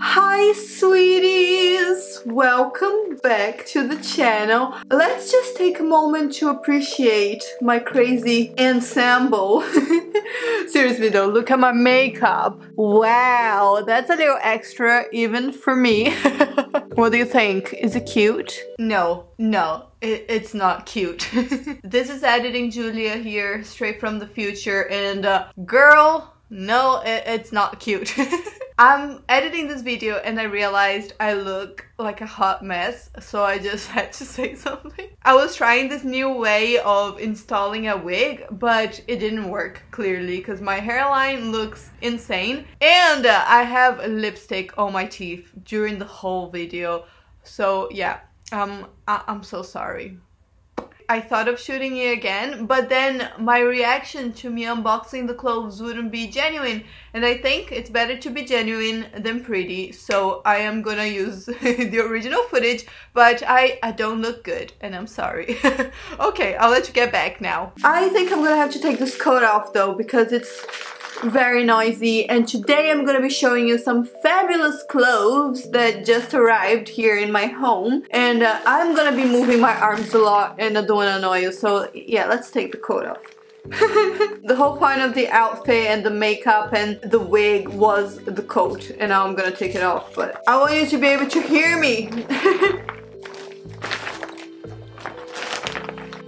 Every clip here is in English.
Hi sweeties! Welcome back to the channel. Let's just take a moment to appreciate my crazy ensemble. Seriously though, look at my makeup. Wow, that's a little extra even for me. what do you think? Is it cute? No, no, it, it's not cute. this is editing Julia here, straight from the future, and uh, girl, no, it, it's not cute. I'm editing this video and I realized I look like a hot mess, so I just had to say something. I was trying this new way of installing a wig, but it didn't work clearly because my hairline looks insane and uh, I have lipstick on my teeth during the whole video. So yeah, um, I I'm so sorry. I thought of shooting it again, but then my reaction to me unboxing the clothes wouldn't be genuine, and I think it's better to be genuine than pretty, so I am gonna use the original footage, but I, I don't look good, and I'm sorry. okay, I'll let you get back now. I think I'm gonna have to take this coat off though, because it's very noisy and today I'm gonna be showing you some fabulous clothes that just arrived here in my home and uh, I'm gonna be moving my arms a lot and I don't wanna annoy you so yeah let's take the coat off. the whole point of the outfit and the makeup and the wig was the coat and now I'm gonna take it off but I want you to be able to hear me.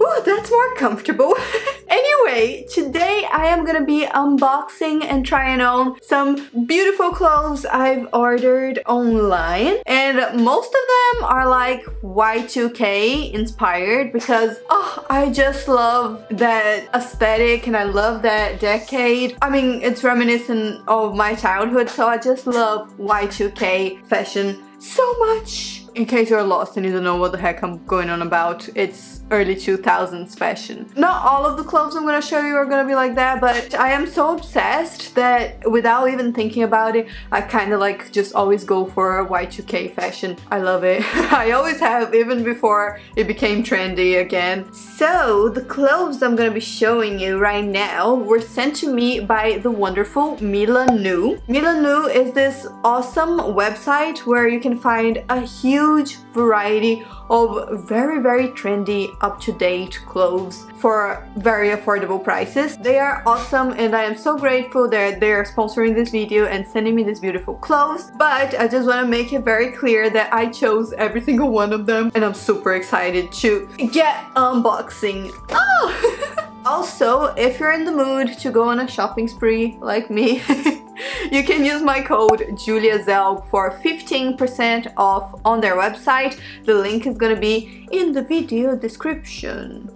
Ooh, that's more comfortable. Anyway, today I am gonna be unboxing and trying on some beautiful clothes I've ordered online and most of them are like Y2K inspired because oh, I just love that aesthetic and I love that decade. I mean, it's reminiscent of my childhood so I just love Y2K fashion so much. In case you're lost and you don't know what the heck I'm going on about, it's early 2000s fashion. Not all of the clothes I'm gonna show you are gonna be like that, but I am so obsessed that without even thinking about it, I kind of like just always go for Y2K fashion. I love it. I always have, even before it became trendy again. So, the clothes I'm gonna be showing you right now were sent to me by the wonderful Milanoo. Milanoo is this awesome website where you can find a huge variety of very very trendy up-to-date clothes for very affordable prices. They are awesome and I am so grateful that they are sponsoring this video and sending me these beautiful clothes but I just want to make it very clear that I chose every single one of them and I'm super excited to get unboxing. Oh! also, if you're in the mood to go on a shopping spree like me you can use my code JuliaZelg for 15% off on their website. The link is gonna be in the video description.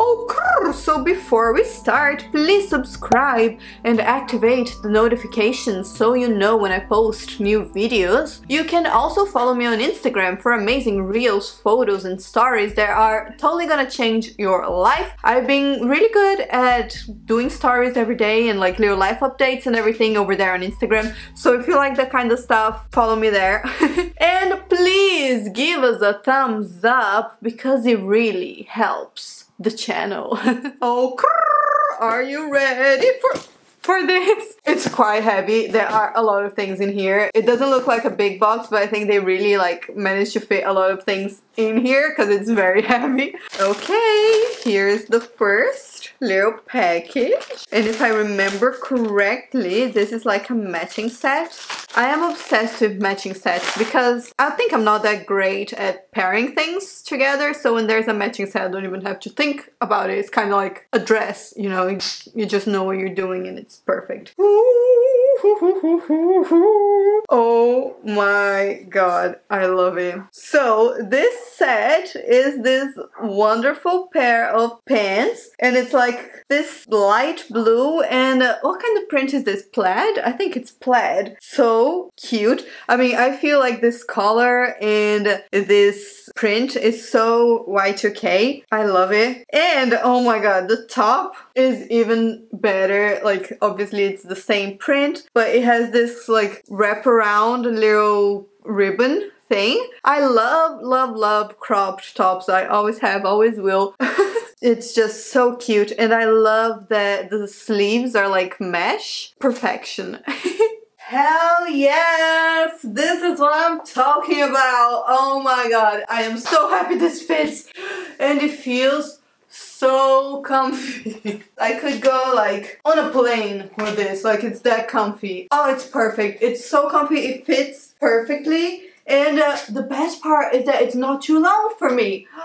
Oh, so before we start, please subscribe and activate the notifications so you know when I post new videos. You can also follow me on Instagram for amazing reels, photos and stories that are totally gonna change your life. I've been really good at doing stories every day and like little life updates and everything over there on Instagram. So if you like that kind of stuff, follow me there. and please give us a thumbs up because it really helps the channel. oh, are you ready for for this. It's quite heavy. There are a lot of things in here. It doesn't look like a big box, but I think they really like managed to fit a lot of things in here because it's very heavy. Okay, here's the first little package. And if I remember correctly, this is like a matching set. I am obsessed with matching sets because I think I'm not that great at pairing things together. So when there's a matching set, I don't even have to think about it. It's kind of like a dress, you know, you just know what you're doing and it's perfect. Oh my god, I love it. So this set is this wonderful pair of pants and it's like this light blue and uh, what kind of print is this? Plaid? I think it's plaid. So cute. I mean, I feel like this color and this print is so Y2K. I love it. And oh my god, the top is even better. Like obviously it's the same print, but it has this like wraparound little ribbon thing. I love, love, love cropped tops. I always have, always will. it's just so cute and I love that the sleeves are like mesh. Perfection. Hell yes! This is what I'm talking about! Oh my god, I am so happy this fits! And it feels so comfy. I could go like on a plane with this, like it's that comfy. Oh, it's perfect. It's so comfy, it fits perfectly. And uh, the best part is that it's not too long for me.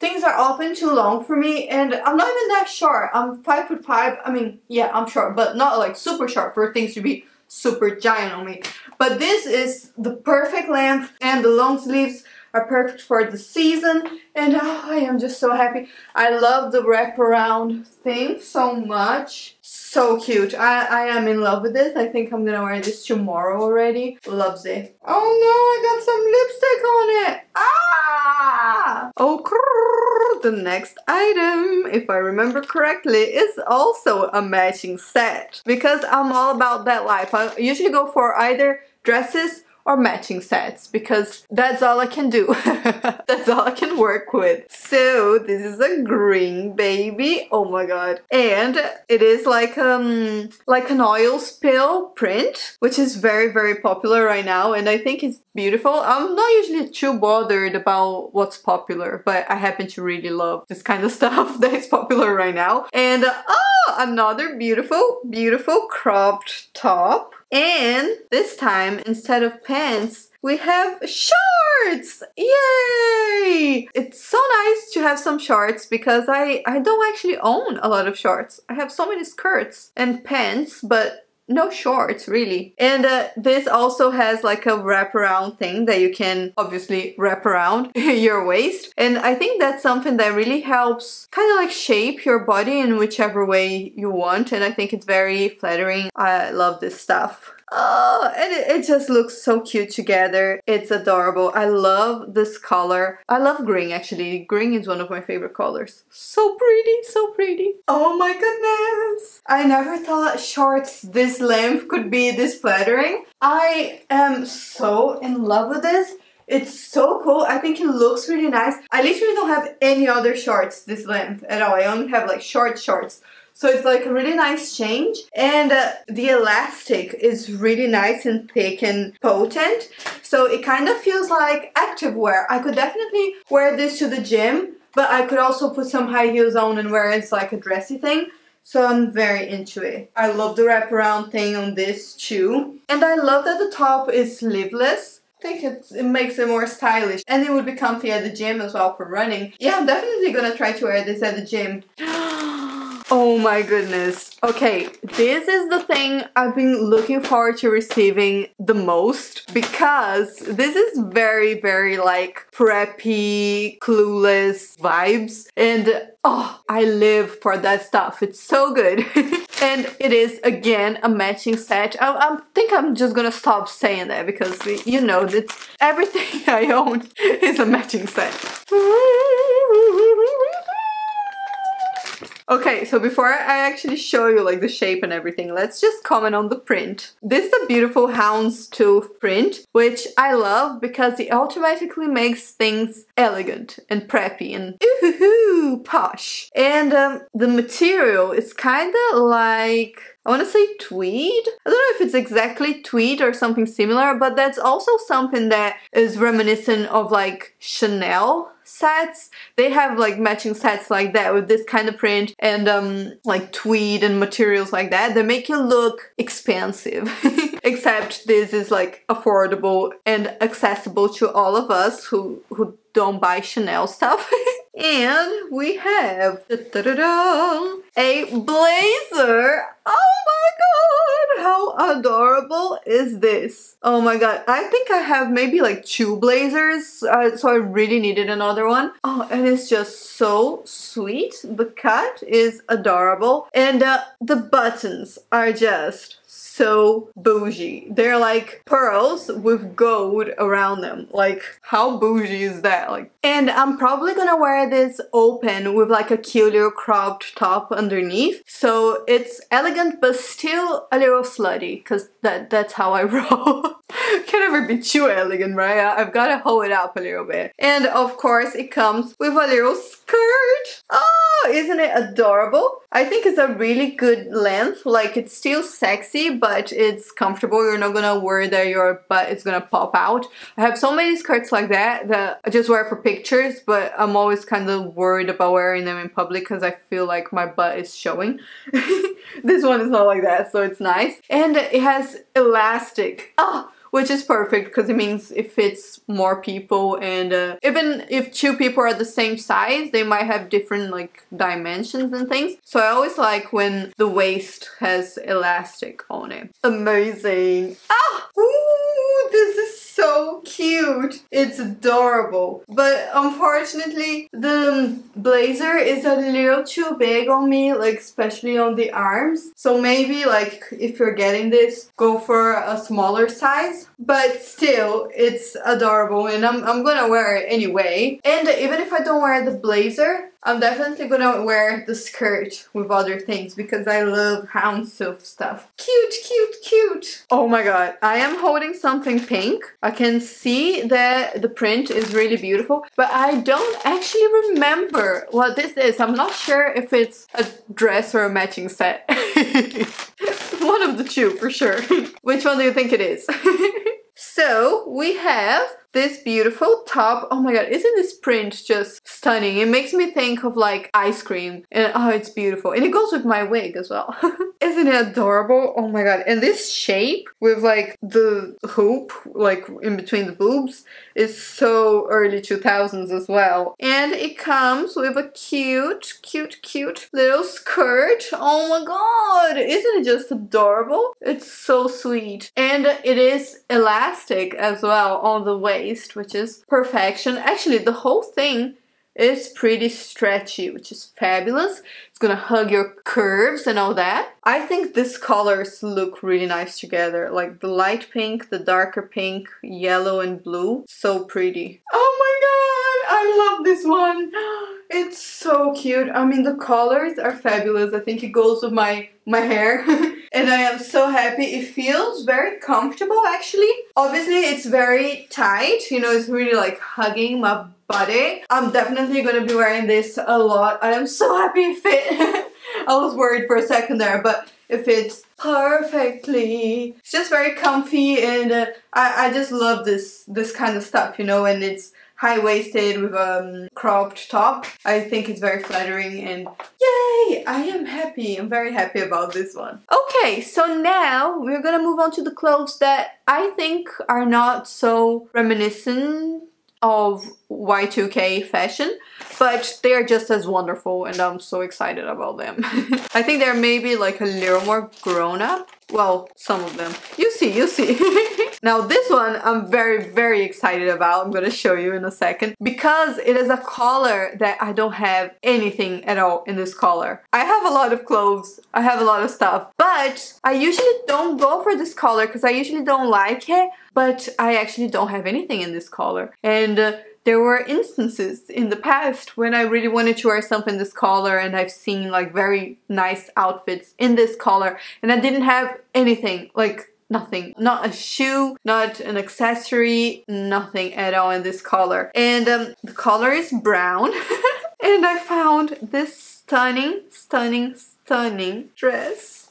Things are often too long for me and I'm not even that short. I'm five foot five. I mean, yeah, I'm short, but not like super short for things to be super giant on me. But this is the perfect length and the long sleeves are perfect for the season and oh, I am just so happy. I love the wraparound thing so much. So cute. I, I am in love with this. I think I'm gonna wear this tomorrow already. Loves it. Oh no, I got some lipstick on it. Ah! Oh, the next item, if I remember correctly, is also a matching set. Because I'm all about that life. I usually go for either dresses or matching sets because that's all I can do. that's all I can work with. So this is a green baby. Oh my god. And it is like um like an oil spill print, which is very very popular right now and I think it's beautiful. I'm not usually too bothered about what's popular, but I happen to really love this kind of stuff that is popular right now. And uh, oh, another beautiful beautiful cropped top and this time, instead of pants, we have shorts! Yay! It's so nice to have some shorts because I, I don't actually own a lot of shorts. I have so many skirts and pants, but no shorts really. And uh, this also has like a wraparound thing that you can obviously wrap around your waist. And I think that's something that really helps kind of like shape your body in whichever way you want. And I think it's very flattering. I love this stuff. Oh, and it, it, just looks so cute together. It's adorable. I love this color. I love green actually. Green is one of my favorite colors. So pretty, so pretty. Oh my goodness. I never thought shorts this length could be this flattering. I am so in love with this. It's so cool. I think it looks really nice. I literally don't have any other shorts this length at all. I only have like short shorts. So it's like a really nice change and uh, the elastic is really nice and thick and potent. So it kind of feels like activewear. I could definitely wear this to the gym, but I could also put some high heels on and wear it as like a dressy thing. So I'm very into it. I love the wraparound thing on this too. And I love that the top is sleeveless. I think it, it makes it more stylish and it would be comfy at the gym as well for running. Yeah, I'm definitely gonna try to wear this at the gym. Oh my goodness. Okay, this is the thing I've been looking forward to receiving the most because this is very, very like preppy, clueless vibes. And oh, I live for that stuff. It's so good. and it is again a matching set. I, I, think I'm just gonna stop saying that because you know that everything I own is a matching set. Okay, so before I actually show you like the shape and everything, let's just comment on the print. This is a beautiful houndstooth print, which I love because it automatically makes things elegant and preppy and ooh posh. And um, the material is kind of like I want to say tweed. I don't know if it's exactly tweed or something similar, but that's also something that is reminiscent of like Chanel sets. They have like matching sets like that with this kind of print and um, like tweed and materials like that They make you look expensive. Except this is like affordable and accessible to all of us who, who don't buy Chanel stuff. and we have a blazer. Oh my god, how adorable is this? Oh my god, I think I have maybe like two blazers, uh, so I really needed another one. Oh, and it's just so sweet. The cut is adorable, and uh, the buttons are just so bougie. They're like pearls with gold around them. Like, how bougie is that? Like, and I'm probably gonna wear this open with like a cute little cropped top underneath. So it's elegant but still a little slutty because that, that's how I roll. Can never be too elegant, right? I've gotta hold it up a little bit. And of course it comes with a little skirt. Oh, Oh, isn't it adorable? I think it's a really good length. Like it's still sexy, but it's comfortable. You're not gonna worry that your butt is gonna pop out. I have so many skirts like that that I just wear for pictures, but I'm always kind of worried about wearing them in public because I feel like my butt is showing. this one is not like that, so it's nice. And it has elastic. Oh, which is perfect because it means it fits more people and uh, even if two people are the same size they might have different like dimensions and things. So I always like when the waist has elastic on it. Amazing. Ah! Ooh, this is so cute. It's adorable. But unfortunately, the blazer is a little too big on me, like especially on the arms. So maybe like if you're getting this, go for a smaller size. But still, it's adorable and I'm, I'm gonna wear it anyway. And even if I don't wear the blazer, I'm definitely gonna wear the skirt with other things because I love houndstooth stuff. Cute, cute, cute. Oh my god, I am holding something pink. I can see that the print is really beautiful, but I don't actually remember what this is. I'm not sure if it's a dress or a matching set. one of the two for sure. Which one do you think it is? so we have this beautiful top. Oh my god, isn't this print just stunning? It makes me think of like ice cream and oh, it's beautiful. And it goes with my wig as well. isn't it adorable? Oh my god. And this shape with like the hoop like in between the boobs is so early 2000s as well. And it comes with a cute, cute, cute little skirt. Oh my god, isn't it just adorable? It's so sweet. And it is elastic as well on the waist waist, which is perfection. Actually, the whole thing is pretty stretchy, which is fabulous. It's gonna hug your curves and all that. I think these colors look really nice together. Like the light pink, the darker pink, yellow and blue. So pretty. Oh my god, I love this one. It's so cute. I mean, the colors are fabulous. I think it goes with my, my hair. and I am so happy. It feels very comfortable actually. Obviously, it's very tight. You know, it's really like hugging my body. I'm definitely gonna be wearing this a lot. I am so happy it fit. I was worried for a second there, but it fits perfectly. It's just very comfy and uh, I, I just love this this kind of stuff, you know, and it's high-waisted with a um, cropped top. I think it's very flattering and yay! I am happy. I'm very happy about this one. Okay, so now we're gonna move on to the clothes that I think are not so reminiscent of Y2K fashion, but they are just as wonderful and I'm so excited about them. I think they're maybe like a little more grown up. Well, some of them. You see, you see. now this one I'm very, very excited about. I'm gonna show you in a second because it is a color that I don't have anything at all in this color. I have a lot of clothes, I have a lot of stuff, but I usually don't go for this color because I usually don't like it, but I actually don't have anything in this color. And uh, there were instances in the past when I really wanted to wear something this color and I've seen like very nice outfits in this color and I didn't have anything like nothing. Not a shoe not an accessory nothing at all in this color. And um, the color is brown. And I found this stunning stunning stunning dress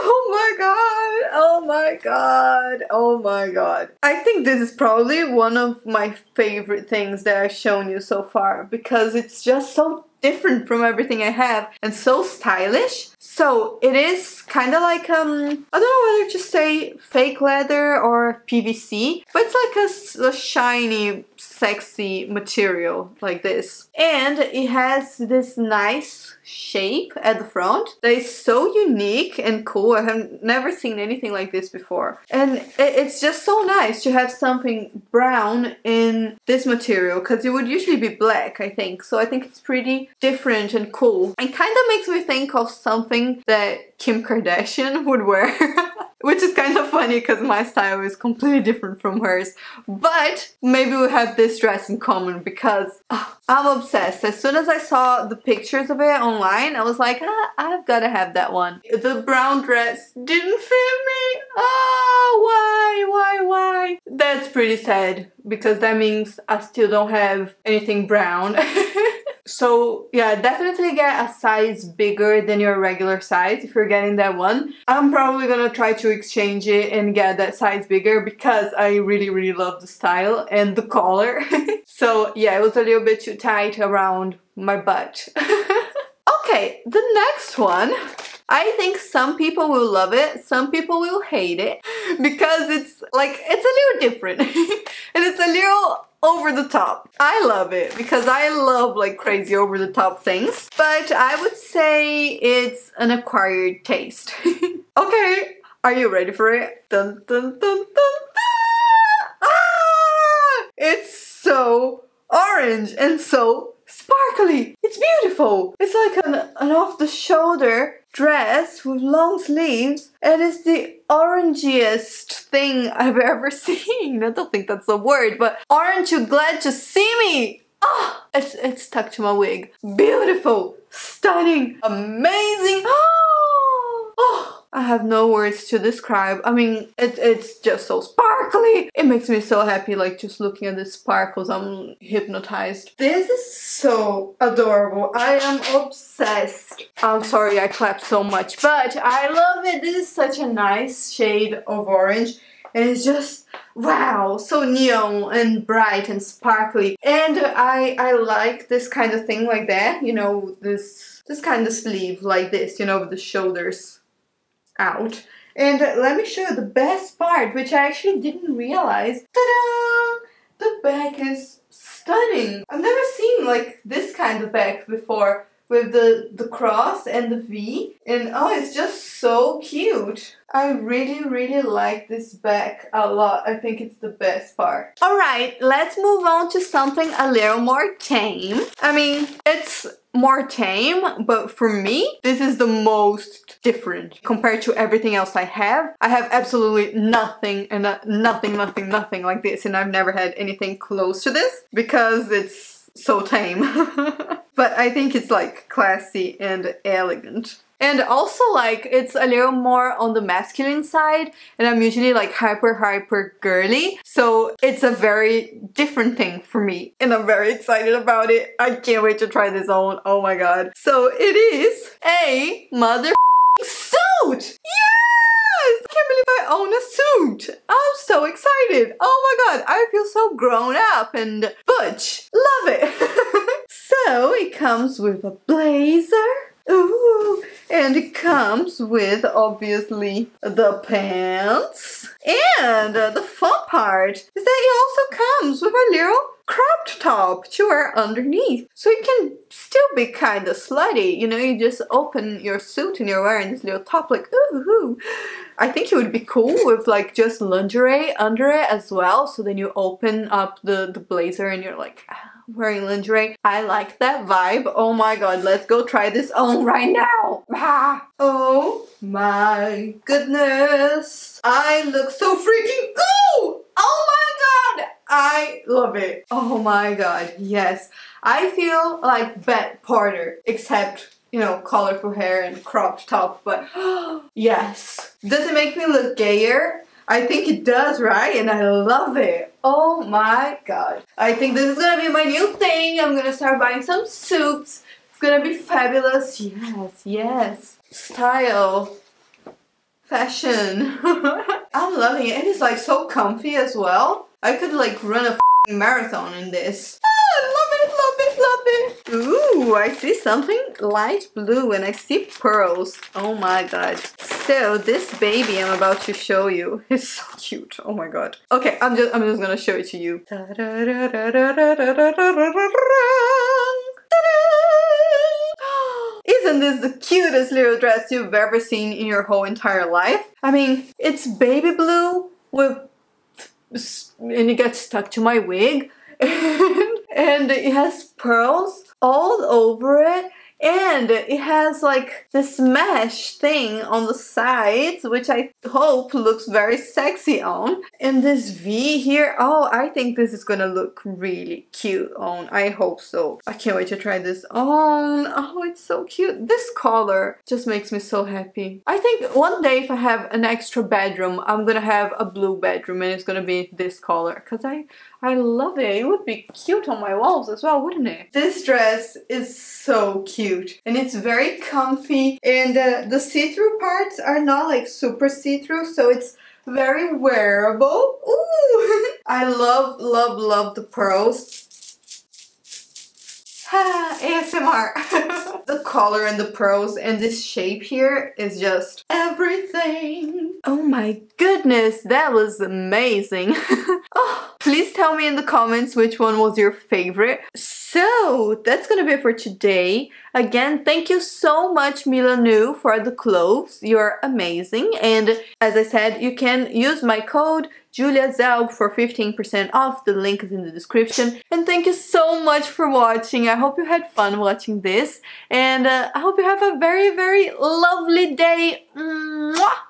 Oh my god! Oh my god! Oh my god. I think this is probably one of my favorite things that I've shown you so far because it's just so different from everything I have and so stylish. So it is kind of like, um, I don't know whether to say fake leather or PVC, but it's like a, a shiny, sexy material like this. And it has this nice shape at the front that is so unique and cool. I have never seen anything like this before. And it's just so nice to have something brown in this material because it would usually be black, I think. So I think it's pretty different and cool. It kind of makes me think of something that Kim Kardashian would wear. Which is kind of funny because my style is completely different from hers. But maybe we have this dress in common because oh, I'm obsessed. As soon as I saw the pictures of it online, I was like, ah, I've got to have that one. The brown dress didn't fit me. Oh, why, why, why? That's pretty sad because that means I still don't have anything brown. So yeah, definitely get a size bigger than your regular size if you're getting that one. I'm probably gonna try to exchange it and get that size bigger because I really, really love the style and the collar. so yeah, it was a little bit too tight around my butt. okay, the next one I think some people will love it, some people will hate it because it's like, it's a little different and it's a little over the top. I love it because I love like crazy over the top things, but I would say it's an acquired taste. okay, are you ready for it? Dun dun dun! Ah! It's so orange and so sparkly. It's beautiful. It's like an, an off-the-shoulder dress with long sleeves and it's the orangiest thing I've ever seen. I don't think that's a word, but aren't you glad to see me? Ah, oh, it's, it's stuck to my wig. Beautiful, stunning, amazing. I have no words to describe. I mean, it, it's just so sparkly. It makes me so happy, like just looking at the sparkles, I'm hypnotized. This is so adorable. I am obsessed. I'm sorry I clapped so much, but I love it. This is such a nice shade of orange. And it's just, wow, so neon and bright and sparkly. And I, I like this kind of thing like that, you know, this, this kind of sleeve like this, you know, with the shoulders out. And let me show you the best part, which I actually didn't realize. Ta-da! The back is stunning. I've never seen like this kind of back before with the, the cross and the V. And oh, it's just so cute. I really, really like this back a lot. I think it's the best part. Alright, let's move on to something a little more tame. I mean, it's more tame, but for me, this is the most different compared to everything else I have. I have absolutely nothing and uh, nothing, nothing, nothing like this, and I've never had anything close to this because it's so tame. but I think it's like classy and elegant. And also like it's a little more on the masculine side and I'm usually like hyper hyper girly so it's a very different thing for me and I'm very excited about it. I can't wait to try this on. Oh my god. So it is a mother suit! Yes! I can't believe I own a suit. I'm so excited. Oh my god, I feel so grown up and butch. Love it. so it comes with a blazer Ooh, and it comes with obviously the pants. And uh, the fun part is that it also comes with a little cropped top to wear underneath. So you can still be kind of slutty, you know, you just open your suit and you're wearing this little top like, ooh, ooh. I think it would be cool with like just lingerie under it as well. So then you open up the, the blazer and you're like, ah wearing lingerie. I like that vibe. Oh my god, let's go try this on right now. Ah. Oh my goodness. I look so freaking cool. I love it. Oh my god, yes. I feel like Beth Porter, except you know, colorful hair and cropped top, but yes. Does it make me look gayer? I think it does, right? And I love it. Oh my god. I think this is gonna be my new thing. I'm gonna start buying some suits. It's gonna be fabulous. Yes, yes. Style. Fashion. I'm loving it. And it's like so comfy as well. I could like run a marathon in this. Ah, love it, love it, love it. Ooh, I see something light blue and I see pearls. Oh my god. So this baby I'm about to show you is so cute. Oh my god. Okay, I'm just I'm just gonna show it to you. Isn't this the cutest little dress you've ever seen in your whole entire life? I mean, it's baby blue with and it gets stuck to my wig. And it has pearls all over it And it has like this mesh thing on the sides, which I hope looks very sexy on. And this V here, oh, I think this is gonna look really cute on. I hope so. I can't wait to try this on. Oh, it's so cute. This color just makes me so happy. I think one day if I have an extra bedroom, I'm gonna have a blue bedroom and it's gonna be this color because I I love it. It would be cute on my walls as well, wouldn't it? This dress is so cute and it's very comfy and uh, the see-through parts are not like super see-through so it's very wearable. Ooh! I love, love, love the pearls. Ha! ASMR. the color and the pearls and this shape here is just everything. Oh my goodness, that was amazing. oh, please tell me in the comments which one was your favorite. So that's gonna be it for today. Again, thank you so much Milanoo for the clothes. You're amazing. And as I said, you can use my code Julia Zelg for 15% off. The link is in the description. And thank you so much for watching. I hope you had fun watching this. And uh, I hope you have a very, very lovely day. Mwah!